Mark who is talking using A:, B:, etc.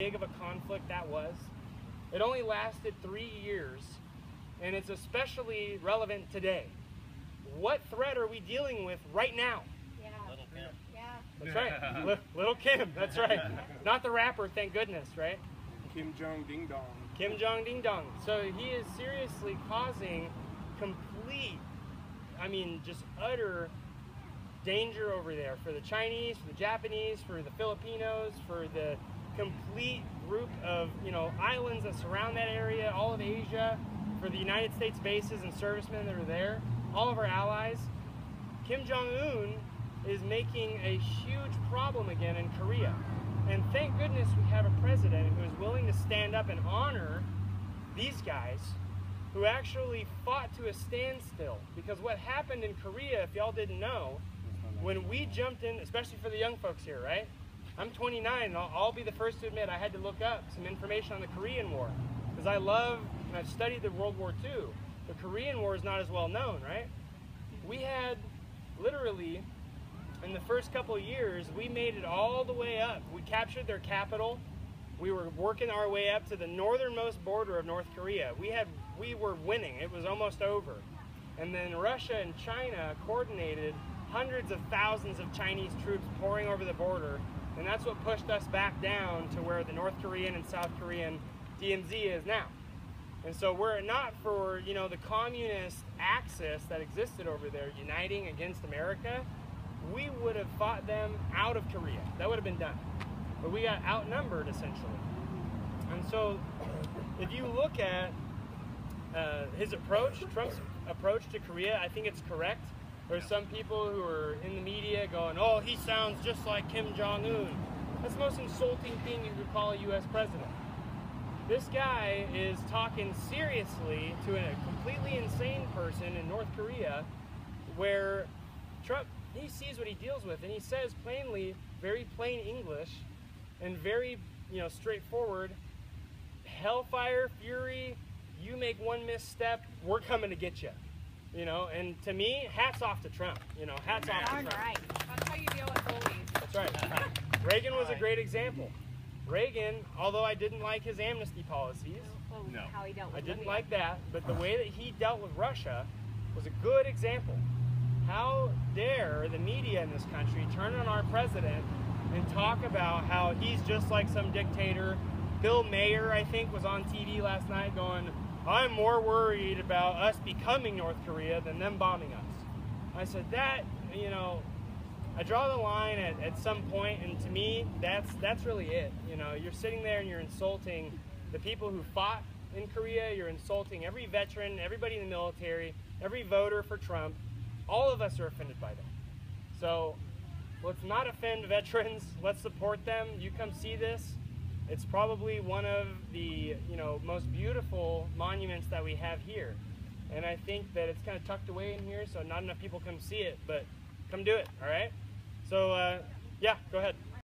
A: big of a conflict that was. It only lasted three years, and it's especially relevant today. What threat are we dealing with right now?
B: Yeah.
C: Little Kim.
B: Yeah.
A: That's right. Li- Little Kim, that's right. Not the rapper, thank goodness, right?
D: Kim Jong Ding Dong.
A: Kim Jong Ding Dong. So he is seriously causing complete, I mean, just utter danger over there for the Chinese, for the Japanese, for the Filipinos, for the complete group of, you know, islands that surround that area, all of Asia, for the United States bases and servicemen that are there, all of our allies. Kim Jong Un is making a huge problem again in Korea. And thank goodness we have a president who is willing to stand up and honor these guys who actually fought to a standstill. Because what happened in Korea, if y'all didn't know, when we jumped in, especially for the young folks here, right? I'm 29, and I'll, I'll be the first to admit I had to look up some information on the Korean War. Because I love, and I've studied the World War II. The Korean War is not as well known, right? We had literally in the first couple years, we made it all the way up. We captured their capital. We were working our way up to the northernmost border of North Korea. We had we were winning. It was almost over. And then Russia and China coordinated hundreds of thousands of Chinese troops pouring over the border, and that's what pushed us back down to where the North Korean and South Korean DMZ is now. And so were it not for, you know, the communist axis that existed over there uniting against America, we would have fought them out of Korea. That would have been done. But we got outnumbered essentially. And so if you look at uh, his approach, Trump's approach to Korea, I think it's correct. There's some people who are in the media going, oh, he sounds just like Kim Jong un. That's the most insulting thing you could call a U.S. president. This guy is talking seriously to a completely insane person in North Korea where Trump, he sees what he deals with and he says plainly, very plain English and very, you know, straightforward, hellfire, fury, you make one misstep, we're coming to get you. You know, and to me, hats off to Trump. You know, hats off to
B: Darn
A: Trump.
B: right.
E: That's how you deal with bullies.
A: That's right. Reagan was a great example. Reagan, although I didn't like his amnesty policies,
B: Oh,
D: No.
B: How he dealt
A: I
B: with
A: didn't
B: Libya.
A: like that, but the way that he dealt with Russia was a good example. How dare the media in this country turn on our president and talk about how he's just like some dictator? Bill Maher, I think, was on TV last night going, I'm more worried about us becoming North Korea than them bombing us. I said, that, you know, I draw the line at, at some point, and to me, that's that's really it. You know, you're sitting there and you're insulting the people who fought in Korea. You're insulting every veteran, everybody in the military, every voter for Trump. All of us are offended by that. So let's not offend veterans. Let's support them. You come see this. It's probably one of the you know most beautiful monuments that we have here, and I think that it's kind of tucked away in here, so not enough people come see it. But come do it. All right. So uh, yeah, go ahead.